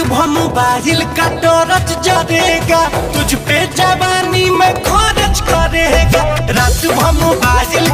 Mobile का torch जलेगा तुझ पे जवानी में खर्च करेगा। रात भर मोबाइल